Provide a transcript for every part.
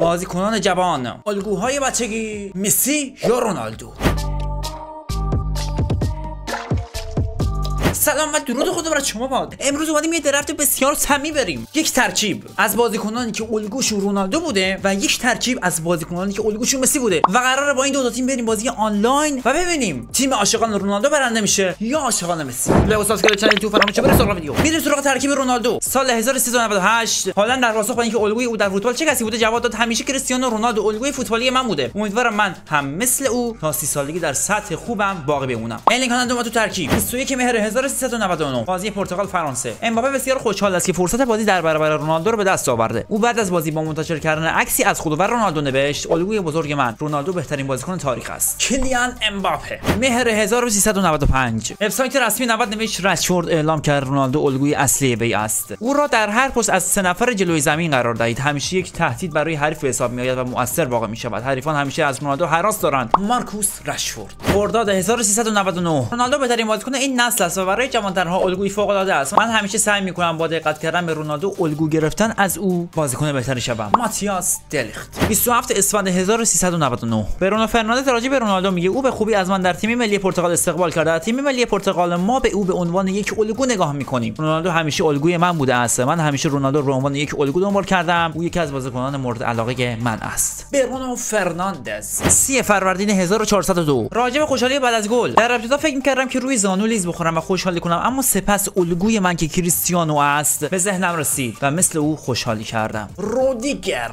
بازیکنان جوان الگوهای بچگی مسی یا رونالدو. سلام و درود خدا برای شما باد. امروز اومدیم یه draft بسیار سمی بریم. یک ترکیب از بازیکنانی که الگوشون رونالدو بوده و یک ترکیب از بازیکنانی که الگوشون مسی بوده. و قراره با این دو تا تیم بریم بازی آنلاین و ببینیم تیم عاشقان رونالدو برنده میشه یا عاشقان مسی. لو subscribe channel تو فراموش برید سراغ ویدیو. میریم سراغ ترکیب رونالدو. سال 1398 حالا در پاسخ با اینکه الگوی او در فوتبال چه کسی بوده جواب داد همیشه کریستیانو رونالدو. الگوی فوتبالی من بوده. امیدوارم من هم مثل او تا 30 سالگی در سطح خوبم باقی بمونم. الین کانال تو ترکیب. 21 مهر 1399 بازی پرتغال فرانسه. امباپه بسیار خوشحال است که فرصت بازی در برابر رونالدو رو به دست آورده. او بعد از بازی با منتشر کردن عکسی از خود و رونالدو نوشت الگوی بزرگ من رونالدو بهترین بازیکن تاریخ است. کلیان امباپه. مهر 1395 وبسایت رسمی 90 نوشت رشفورد اعلام کرد رونالدو الگوی اصلی وی است. او را در هر پست از سه نفر جلوی زمین قرار دهید. همیشه یک تهدید برای حریف به حساب میآید و مؤثر واقع می شود حریفان همیشه از رونالدو هراس دارند. مارکوس رشفورد. خرداد 1399 رونالدو بهترین بازیکن این نسل است و برای جوانترها الگوی فوق العاده است. من همیشه سعی می‌کنم با دقت کردن به رونالدو الگو گرفتن از او بازیکن بهتری شوم. ماتیاس دلیخت. 27 اسفند 1399 برونو فرناندز راجع به رونالدو میگه او به خوبی از من در تیم ملی پرتغال استقبال کرده. تیم ملی پرتغال ما به او به عنوان یک الگو نگاه می‌کنیم. رونالدو همیشه الگوی من بوده است. من همیشه رونالدو رو به عنوان یک الگو دنبال کردم. او یکی از بازیکنان مورد علاقه من است. برونو فرناندز. 30 فروردین 1402 راجع به خوشحالی بعد از گل. در ابتدا فکر می‌کردم که روی زانو لیز بخورم و خوشحالی کنم. اما سپس الگوی من که کریستیانو است به ذهنم رسید و مثل او خوشحالی کردم. رودیگر.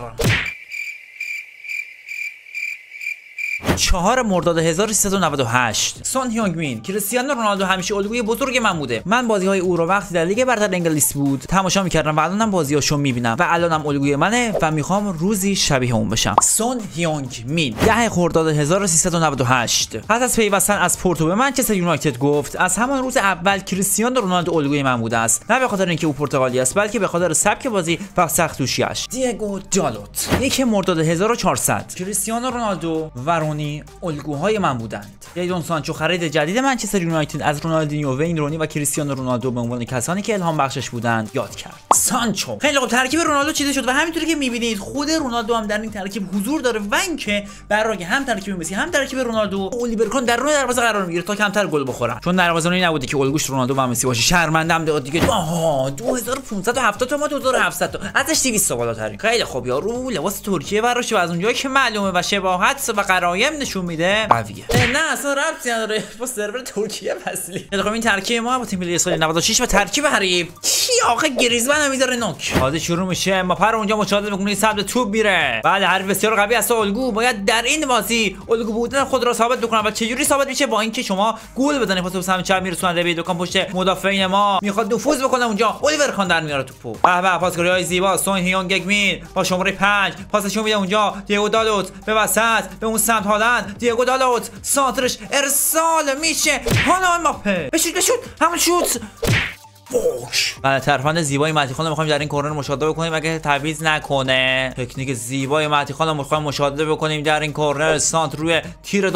چهار مرداد 1398 سون هیونگ مین کریستیانو رونالدو همیشه الگوی بزرگ من بوده. من بازی های او رو وقتی در لیگ برتر انگلیس بود تماشا می‌کردم و الانم بازیاشو می‌بینم و الانم الگوی منه و می‌خوام روزی شبیه اون بشم. سون هیونگ مین ده خرداد 1398 پس از پیوستن از پورتو به منچستر یونایتد گفت از همان روز اول کریستیانو رونالدو الگوی من بوده است. نه به خاطر اینکه او پرتغالی است بلکه به خاطر سبک بازی و سخت کوشیش دیگو دالوت یک مرداد 1400 کریستیانو رونالدو و رونی الگوهای من بودند. جیدون سانچو خرید جدید منچستر یونایتد از رونالدینیو وین رونی و کریستیانو رونالدو به عنوان کسانی که الهام بخشش بودند یاد کرد. سانچو. خیلی خوب ترکیب رونالدو چیده شد و همینطوری که می‌بینید خود رونالدو هم در این ترکیب حضور داره و اینکه برای هم ترکیب مسی هم ترکیب رونالدو الیور کان در روی دروازه قرار می‌گیره تا کمتر گل بخورن. چون دروازه‌بانی نبوده که الگوش رونالدو و مسی باشه. شرمندم داد دیگه. آها 2570 تا ما 2700 تا. ازش 200 تا بالاترین. خیلی خوب یارو لباس ترکیه براش و از اونجایی که معلومه و شباهت و قرایم نشون میده؟ قویه. نه اصلا ربطی نداره. با سرور ترکیه فصلی خب این ترکیب ما با تیم ملی اسرائیل 96 و ترکیب حریف. کی آخه گریزمن می‌ذاره نوک. بازی شروع میشه. ما پر اونجا مشاهده می‌کنه سمت توپ میره. بعد حریف بسیار قوی است. الگو باید در این بازی الگو بودن خود را ثابت بکنه. و چجوری ثابت میشه؟ با اینکه شما گل بزنید. پاس به سمت چپ میرسونه. به دکان پشت مدافعین ما. می‌خواد نفوذ بکنه اونجا. الیور خان در میاره توپو به به پاسگیری های زیبا. سون هیون گگمین با شماره 5 پاسش میده اونجا. دیگو دالوت. به وسط. به اون سمت. هالند دیگو دالوت سانترش ارسال میشه. حالا امباپه بشوت بشوت همون شوت. فوش بله ترفند زیبای مهدی خان می‌خوایم در این کورنر مشاهده بکنیم. اگه تعویض نکنه تکنیک زیبای مهدی خان می‌خوایم مشاهده بکنیم در این کورنر. سانت روی تیر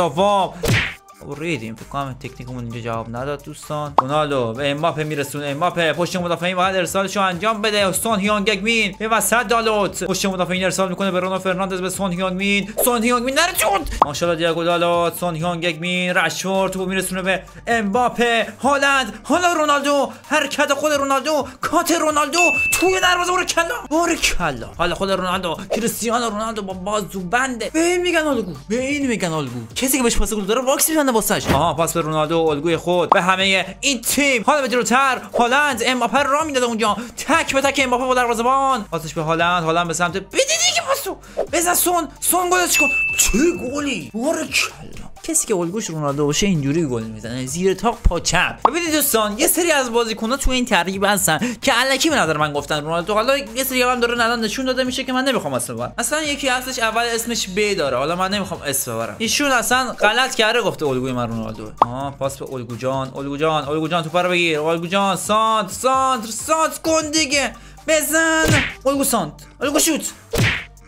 دوم ریدیم فکر کنم تکنیکمون اینجا جواب نداد دوستان. رونالدو به امباپه میرسونه امباپه پشت مدافعین باید ارسالشو انجام بده. سون هیونگ مین. به وسط دالوت. پشت مدافعین ارسال می‌کنه به رونو فرناندز. به سون هیونگ مین. سون هیونگ مین چوت ماشاءالله دیاگو دالوت. سون هیونگ مین. رشفورد تو میرسونه به امباپه. هالند. حالا رونالدو. حرکت خود رونالدو. کات رونالدو. توی دروازه. برو کلا. برو کلا. حالا خود رونالدو. کریستیانو رونالدو با بازو بنده. به این میگن الگو. به این میگن الگو. کسی که بهش پاس گل داره واکس می‌زنه. واسش. آها پاس به رونالدو الگوی خود. به همه این تیم. حالا به جلوتر. هالند امباپه را می‌داده اونجا. تک به تک امباپه با دروازه‌بان. پاسش به هالند. هالند به سمت. بدی دیگه پاسو. بزن سون. سون گلش کن. چه گلی. کسی که الگوش رونالدو باشه اینجوری گل می‌زنه. زیر تاق پا چپ. ببینید دوستان یه سری از بازیکن‌ها تو این ترکیب هستن که الکی به نظر من گفتن رونالدو. حالا یه سری هم داره الان نشون داده میشه که من نمی‌خوام اسم ببرم. اصلا یکی هستش اول اسمش ب داره. حالا من نمی‌خوام اسم ببرم. ایشون اصلا غلط کرده گفته الگوی من رونالدو. آها پاس به الگو جان الگو جان الگو جان توپ رو بگیر. الگو جان سانت سانت سانت کن دیگه. بزن. الگو سانت. الگو شوت.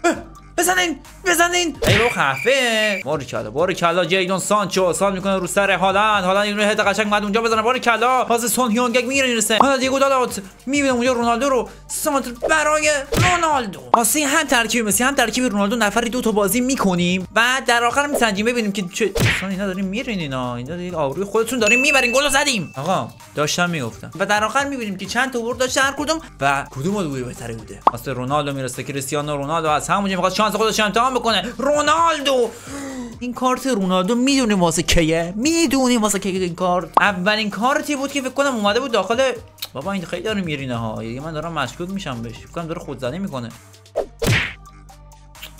بزن بزنین بزنین. ای بابا خفه. بار کلا بار کلا جیدون سانچو. سال می‌کنه رو سر هالند. هالند اینو هد قشنگ اومد اونجا بزنه. بار کلا پاس سون هیونگ میره می‌رسه. حالا دیگو دالات می‌بینه اونجا رونالدو رو سانتر برای رونالدو. واسه هم ترکیب مسی هم ترکیب رونالدو نفری دو تا بازی می‌کنیم و در آخر میسنجیم. ببینیم که چه اصلا اینا دارین میرین اینا. اینا دیگه آبروی خودتون دارین می‌برین. گل زدیم. آقا داشتم می‌گفتم. و در آخر می‌بینیم که چند تا برد داشته هر کدوم و کدوم الگوی بهتری بوده؟ واسه رونالدو می‌رسه. کریستیانو رونالدو از همونجا می‌خواد شانس خودش امتحان بکنه. رونالدو! این کارت رونالدو می‌دونیم واسه کیه؟ می‌دونیم واسه کیه این کارت. اولین کارتی بود که فکر کنم اومده بود داخل بابا این خیلی داره میرینه ها. یه من دارم مشکوک میشم بهش. فکر کنم داره خودزنی می‌کنه.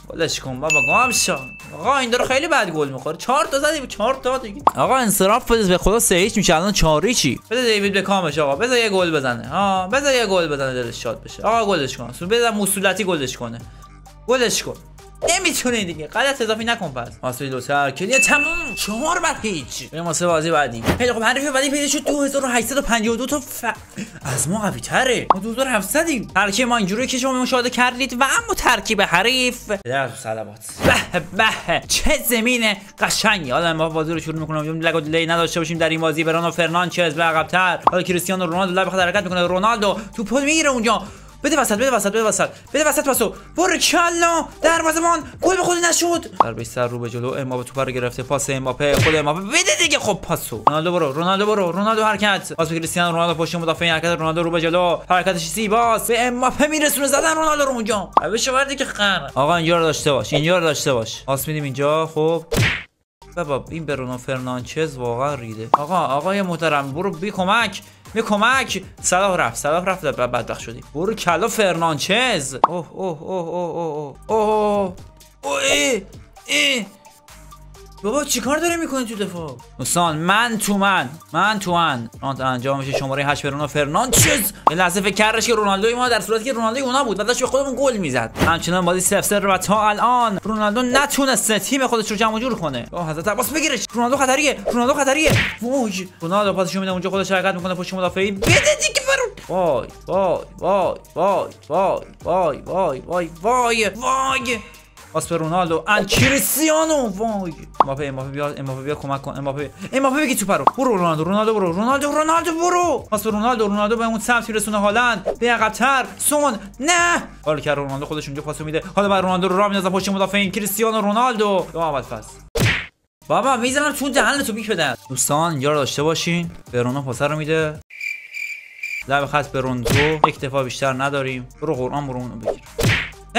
گلش کن بابا گام شو. آقا این داره خیلی بد گل می‌خوره. چهار تا زدی چهار تا دیگه. آقا انصراف بده به خدا سه هیچ میشه. الان چهاری چی بده دیوید به کامش آقا. بذار یه گل بزنه. ها بذار یه گل بزنه دلش شاد بشه. آقا گلش کن. بذار مسئولیتی گلش کنه. گلش کن. نمی‌تونه دیگه. غلط اضافی نکن پس. آسوی دو سر. کلیه تموم. چهار بر هیچ بریم واسه بازی بعدی. خیلی خب حریف بعدی پیدا شد. 2852 تا ف... از ما قوی تره ما 2700 ایم ترکیب ما اینجوری که شما مشاهده کردید و اما ترکیب حریف. در سلامات. به به. چه زمین قشنگی. حالا ما بازی رو شروع می‌کنم. لگو لی نداشته باشیم در این بازی. برانو فرناندز به عقب‌تر. حالا کریستیانو رونالدو لب حرکت می‌کنه. رونالدو توپ می‌گیره اونجا. بده وسط بده وسط بده وسط. بده وسط پاسو برو کلا دروازه‌بان. گل به خودی نشد ضربه سر رو به جلو. امباپه توپ رو گرفته. پاس امباپه. خود امباپه. بده دیگه. خب پاسو. رونالدو برو. رونالدو برو. رونالدو حرکت. پاس کریستیانو. رونالدو پشت مدافع حرکت. رونالدو رو به جلو. حرکتش زیباست به امباپه میرسونه. زدن رونالدو رو اونجا. بشه ورد که خر. آقا اینجا رو داشته باش. اینجا رو داشته باش. پاس میدیم اینجا. خب. بابا این برونو فرنانچز واقعا ریده آقا آقای محترم برو بی کمک می کمک صلاح رفت صلاح رفت بدبخت شدی برو کلا فرنانچز اوه اوه اوه اوه اوه اوه اوه بابا چیکار داری می‌کنی تو دفاع؟ دوستان من تو من من تو من. رانت انجام میشه شماره 8 برونو فرناندز. یه لحظه فکر که رونالدو ما در صورتی که رونالدو اونا بود داشت به خودمون گل می‌زد. همچنان بازی 0 0 و تا الان رونالدو نتونسته تیم خودش رو جمع جور کنه. آه حضرت عباس بگیرش. رونالدو خطریه رونالدو خطریه. وای. رونالدو پاسش میده اونجا خودش حرکت می‌کنه پشت مدافعی. بده دیگه وای وای وای وای وای وای وای وای وای. پاس رونالدو ان کریستیانو وای امباپه امباپه بیا امباپه بیا کمک کن امباپه امباپه بگی تو رو برو رونالدو رونالدو برو رونالدو رونالدو برو پاس رونالدو رونالدو به اون سمت میرسونه هالند به عقب‌تر سون نه حالا که رونالدو خودش اونجا پاسو میده حالا بر رونالدو رو راه میندازه پشت مدافعین کریستیانو رونالدو دو اول فصل بابا می‌زنم چون دهن تو بیک بدن دوستان رو داشته باشین برونو پاس رو میده لب خط به روندو یک دفاع بیشتر نداریم برو قرآن برو اونو بگیر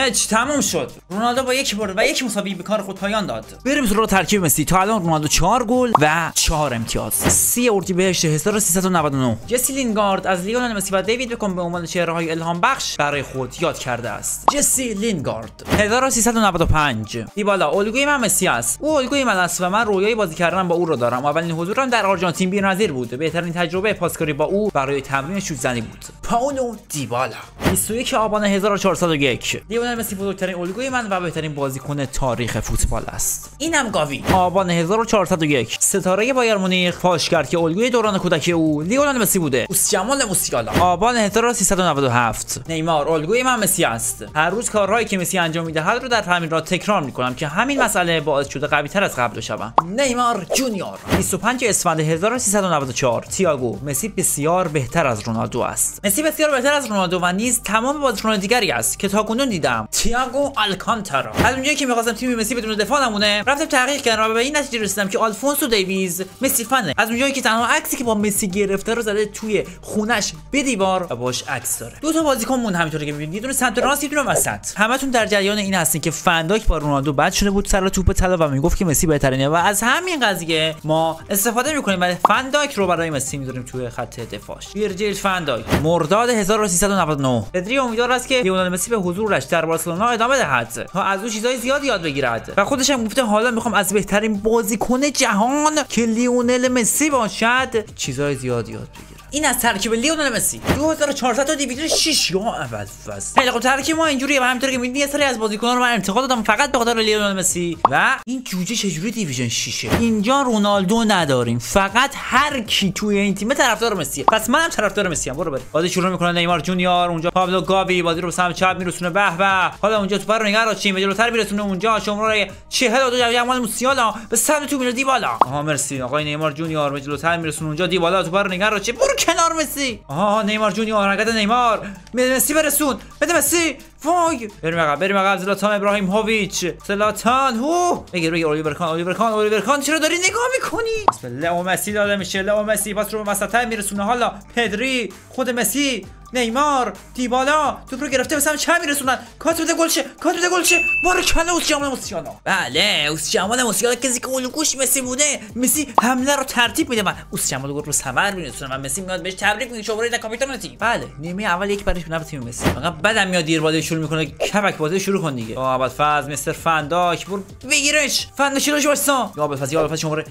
هیچ تموم شد. رونالدو با یک برد و یک مساوی به کار خود پایان داد. بریم سراغ ترکیب مسی. تا الان رونالدو 4 گل و 4 امتیاز. 3 اردیبهشت 1399 جسی لینگارد از لیونل مسی و دیوید بکن به عنوان چهره های الهام بخش برای خود یاد کرده است. جسی لینگارد. 1395 دیبالا الگوی من مسی است. او الگوی من است و من رویای بازی کردن با او رو دارم. اولین حضورم در آرژانتین بی‌نظیر بود. بهترین تجربه پاسکاری با او برای تمرین شوت زنی بود. پاولو دیبالا 21 آبان 1401 لیونل مسی بزرگترین الگوی من و بهترین بازیکن تاریخ فوتبال است. اینم گاوی. آبان 1401 ستاره بایرن مونیخ فاش کرد که الگوی دوران کودکی او لیونل مسی بوده. اوس جمال موسیالا آبان 1397 نیمار الگوی من مسی است. هر روز کارهایی که مسی انجام می‌دهد رو در تمرینات تکرار می‌کنم که همین مسئله باعث شده قوی تر از قبل بشوم. نیمار جونیور. 25 اسفند 1394 تییاگو مسی بسیار بهتر از رونالدو است. مسی بسیار بهتر از رونالدو و نیز تمام بازیکنان دیگری است که تاکنون دیدم. تییاگو آلکانتارا از اونجایی که می‌خواستم تیم مسی بدون دفاع نمونه رفتم تحقیق کردم و به این نتیجه رسیدم که آلفونسو دیویز مسی فنه. از اونجایی که تنها عکسی که با مسی گرفته رو زده توی خونش به دیوار و باش عکس داره. دو تا بازیکن مون همینطوری که می‌بینید. یه دونه سمت راست یه دونه وسط. همتون در جریان این هستین که فنداک با رونالدو بد شده بود سر توپ طلا و می‌گفت که مسی بهترینه و از همین قضیه ما استفاده می‌کنیم. و فنداک رو برای مسی می‌ذاریم توی خط دفاعش. ویرجیل فنداک مرداد 1399 پدری امیدوار است که لیونل مسی به حضورش در بارسلونا ادامه دهد. تا از او چیزای زیاد یاد بگیرد. و خودش هم گفته حالا می‌خوام از بهترین بازیکن جهان که لیونل مسی باشد چیزای زیاد یاد بگیرم این از ترکیب لیونل مسی. 2400 تا division 6 یا اول فصل خیلی خب ترکیب ما اینجوریه. و همینطوری که می‌بینید یه سری از بازیکنان رو من انتقال دادم فقط به خاطر لیونل مسی. و این جوجه چجوری دیویژن 6 اینجا رونالدو نداریم. فقط هر کی توی این تیم طرفدار مسی. پس منم طرفدار مسی ام. برو بریم. بازی شروع می‌کنه. نیمار جونیور اونجا پابلو گاوی. بازی رو به سمت چپ میرسونه. به به. حالا اونجا توپ رو نگار چیم به جلوتر میرسونه. اونجا شماره 42 جمال موسیالا. به سمت تو میره دیبالا. آها مرسی. آقای نیمار جونیور به جلوتر میرسونه. اونجا دیبالا توپ رو نگار چه برو کنار مسی. آها نیمار جونیور حرکت نیمار. مسی برسون. بده مسی. وای. بریم عقب بریم عقب. زلاتان ابراهیم هویچ زلاتان هو. بگیر بگیر. الیور کان الیور کان الیور کان. چرا داری نگاه می‌کنی؟ بسم الله مسی داده میشه لئو مسی. پاس رو به وسط میرسونه. حالا پدری خود مسی. نیمار دیبالا توپ رو گرفته به سمت چپ میرسونن. کات بده گلشه کات بده گلشه بار کله جمال موسیالا بله اوس جمال موسیالا کسی که الگوش مسی بوده مسی حمله رو ترتیب میده. و اوس جمال گل رو ثمر میرسونه و مسی میاد بهش تبریک میگه شماره کاپیتان تیم. بله نیمه اول یک برش به تیم مسی. فقط بعدم میاد دیر بازی شروع می‌کنه. کبک بازی شروع کن دیگه. اول فاز مستر فنداک برو. بگیرش. فنداک رو واسا یا اول فاز یا فاز شماره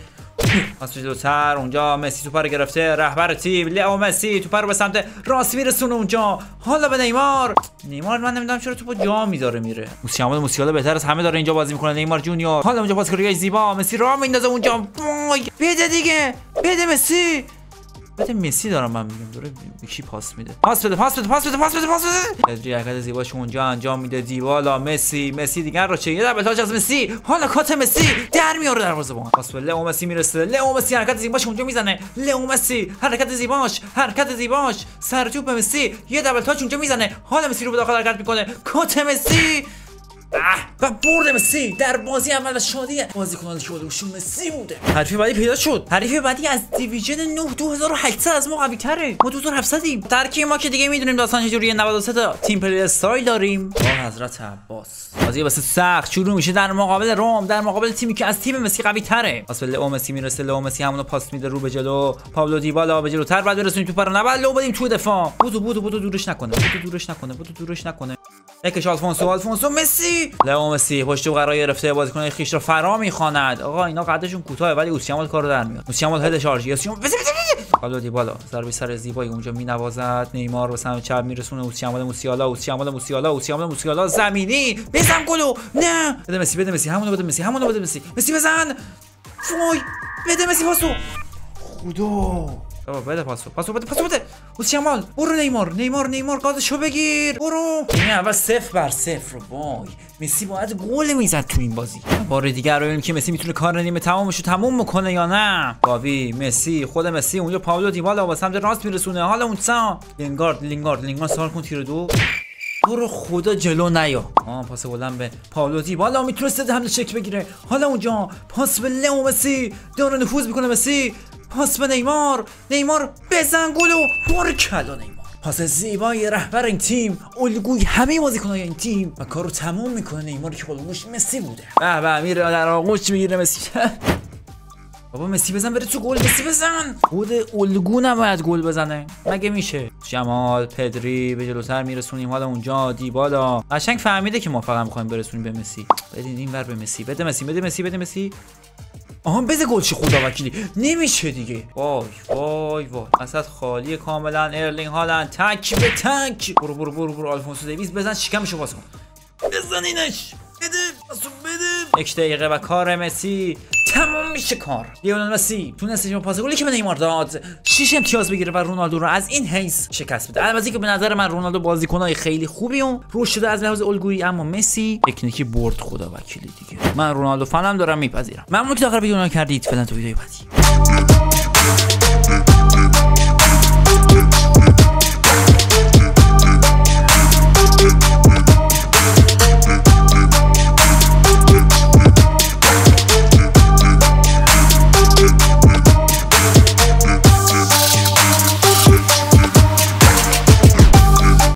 پس جلوتر اونجا مسی توپ رو گرفته رهبر تیم لئو مسی توپ رو به سمت راست میرسونه اونجا. حالا به نیمار. نیمار من نمی‌دونم چرا توپو جا می‌ذاره میره. موسیامال موسیالا بهتر از همه داره اینجا بازی می‌کنه. نیمار جونیور. حالا اونجا پاسکاری زیبا. مسی راه میندازه اونجا. بده دیگه. بده مسی. بده مسی دارم من میگم. داره کی پاس میده. پاس بده پاس بده پاس بده پاس بده پاس بده. ادری حرکت زیباش اونجا انجام میده. دیوالا مسی مسی دیگر رو چه؟ یه دبل تاچ از مسی. حالا کات مسی در میاره دروازه‌بان پاس به لئو مسی می‌رسه. لئو مسی حرکت زیباش اونجا می‌زنه. لئو مسی حرکت زیباش حرکت زیباش. سر توپ مسی. یه دبل تاچ اونجا می‌زنه. حالا مسی رو به داخل حرکت می‌کنه. cut مسی! و برد مسی در بازی اول و شادی بازیکنان شده وشون مسی بوده. حریف بعدی پیدا شد. حریف بعدی از division 9 2800 از ما قوی تره ما 2700 ایم ترکیب ما که دیگه می‌دونیم داستان چجوریه 93 تا تیم play style داریم. با حضرت عباس. بازی واسه سخت. شروع میشه در مقابل روم در مقابل تیمی که از تیم مسی قوی تره پاس به لئو مسی می‌رسه لئو مسی همونو پاس میده رو به جلو. پابلو دیبالا به جلوتر بعد برسونیم توپ رو نه لو بدیم تو دفاع. بودو بودو بودو دورش نکنه. بودو دورش نکنه. بودو دورش نکنه. یکش آلفونسو آلفونسو مسی. لئو مسی پشت قرار گرفته بازیکن خیش رو فرا می‌خواند. آقا اینا قدشون کوتاه ولی اوسیامال کارو در میاد. اوسیامال هد شارژ اوسیامال حالا دیبالا ضربه سر زیبایی اونجا مینوازد. نیمار به سمت چپ میرسونه. اوسیامال موسیالا اوسیامال موسیالا اوسیامال موسیالا. زمینی. بزن گلو. نه. بده مسی بده مسی. همونو بده مسی همونو بده مسی. مسی بزن. وای. بده مسی پاسو. خدا. بابا بده پاسو. پاسو بده پاسو بده. اوسیامال برو نیمار نیمار نیمار گازشو بگیر برو این اول صفر بر صفر وای. مسی باید گل می‌زد تو این بازی. بار دیگر رو ببینیم که مسی می‌تونه کار نیمه تمامش رو تموم می‌کنه یا نه؟ گاوی مسی خود مسی اونجا پاولو دیبالا با سمت راست میرسونه. حالا اون سا لینگارد لینگارد لینگارد سوال کن تیر دو. برو خدا جلو نیا. آه پاس بلند به پاولو دیبالا می‌تونست حمله شک بگیره. حالا اونجا پاس به لئو مسی. داره نفوذ می‌کنه مسی. پاس به نیمار نیمار بزن گلو بار کلا نیمار. پاس زیبای رهبر این تیم الگوی همه بازیکنان این تیم و کارو تموم می‌کنه نیمار که الگوش مسی بوده. به به میره در آغوش می‌گیره مسی؟ بابا مسی بزن بره تو گل مسی بزن. خود الگو نباید گل بزنه. مگه میشه؟ جمال پدری به جلوتر میرسونیم. حالا اونجا دیبالا. قشنگ فهمیده که ما فقط می‌خوایم برسونیم به مسی. بدین این ور به مسی. بده مسی بده مسی بده مسی. آها بده گلچی خدا وکیلی. نمیشه دیگه. وای وای وای. وسط خالی کاملا ارلینگ هالند. تک به تک. برو برو برو برو. آلفونسو دیویس بزن شکمشو باز کن. بزنینش. بده پاسو بده. یک دقیقه و کار مسی. تمام میشه کار. لیونل مسی تونست با پاس گلی که به نیمار داد. 6 امتیاز بگیره و رونالدو رو. از این حیث شکست بده البته که به نظر من رونالدو بازیکنای خیلی خوبی و روش شده از لحاظ الگویی اما مسی تکنیکی برد خدا وکیلی دیگه. من رونالدو فنم دارم میپذیرم. ممنون که داخل ویدیو کردید. فعلا تو ویدیو بعدی.